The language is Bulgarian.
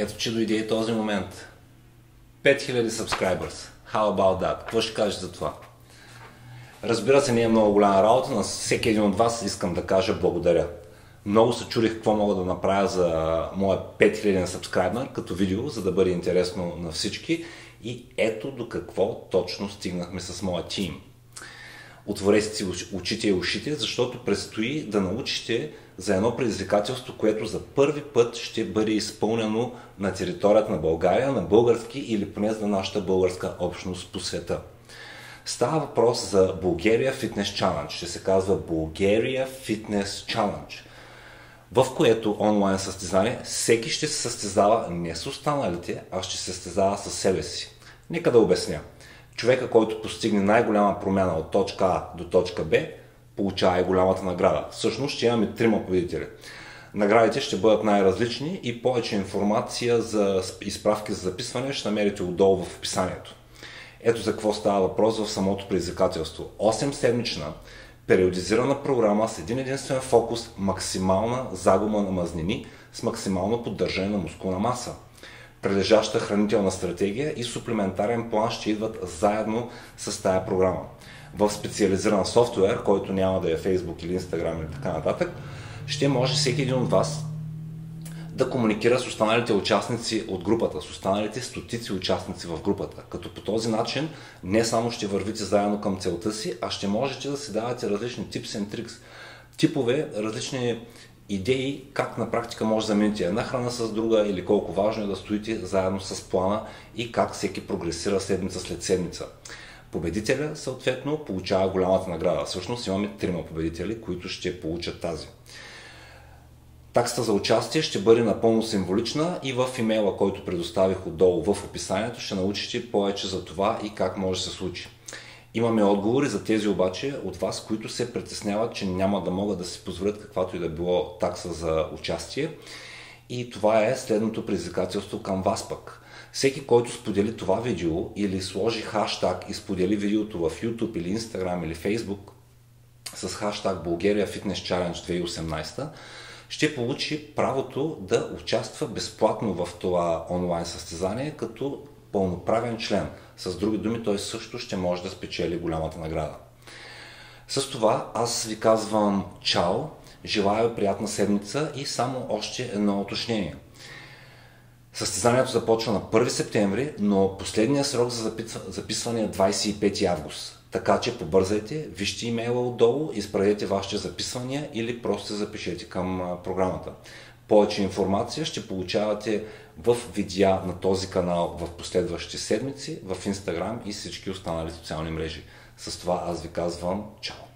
Ето, че дойде и този момент. 5000 subscribers. How about that? Какво ще кажеш за това? Разбира се, не е много голяма работа, на всеки един от вас искам да кажа благодаря. Много се чудих какво мога да направя за моя 5000 subscriber като видео, за да бъде интересно на всички. И ето до какво точно стигнахме с моя тим. Отворете си очите и ушите, защото предстои да научите за едно предизвикателство, което за първи път ще бъде изпълнено на територията на България, на български или поне за нашата българска общност по света. Става въпрос за Bulgaria Fitness Challenge. Ще се казва Bulgaria Fitness Challenge, в което онлайн състезание всеки ще се състезава не с останалите, а ще се състезава с себе си. Нека да обясня. Човека, който постигне най-голяма промяна от точка А до точка Б, получава и голямата награда. Всъщност ще имаме трима победители. Наградите ще бъдат най-различни и повече информация за изправки за записване ще намерите отдолу в описанието. Ето за какво става въпрос в самото предизвикателство. 8 седмична периодизирана програма с един единствен фокус максимална загуба на мазнини с максимално поддържане на мускулна маса. Прилежаща хранителна стратегия и суплементарен план ще идват заедно с тая програма. В специализиран софтуер, който няма да е Facebook или Instagram или така нататък, ще може всеки един от вас да комуникира с останалите участници от групата, с останалите стотици участници в групата. Като по този начин не само ще вървите заедно към целта си, а ще можете да си давате различни tips and tricks, типове, различни идеи как на практика може да замените една храна с друга или колко важно е да стоите заедно с плана и как всеки прогресира седмица след седмица. Победителя, съответно, получава голямата награда. Всъщност имаме трима победители, които ще получат тази. Таксата за участие ще бъде напълно символична и в имейла, който предоставих отдолу в описанието, ще научите повече за това и как може да се случи. Имаме отговори за тези обаче от вас, които се притесняват, че няма да могат да си позволят каквато и да било такса за участие. И това е следното предизвикателство към вас пък. Всеки, който сподели това видео или сложи хаштаг и сподели видеото в YouTube или Instagram или Facebook с хаштаг Bulgaria Fitness Challenge 2018, ще получи правото да участва безплатно в това онлайн състезание като пълноправен член. С други думи, той също ще може да спечели голямата награда. С това аз ви казвам чао, желая приятна седмица и само още едно уточнение. Състезанието започва на 1 септември, но последният срок за записване е 25 август. Така че побързайте, вижте имейла отдолу, изправете вашите записвания или просто се запишете към програмата. Повече информация ще получавате в видеа на този канал в последващите седмици, в Instagram и всички останали социални мрежи. С това аз ви казвам чао!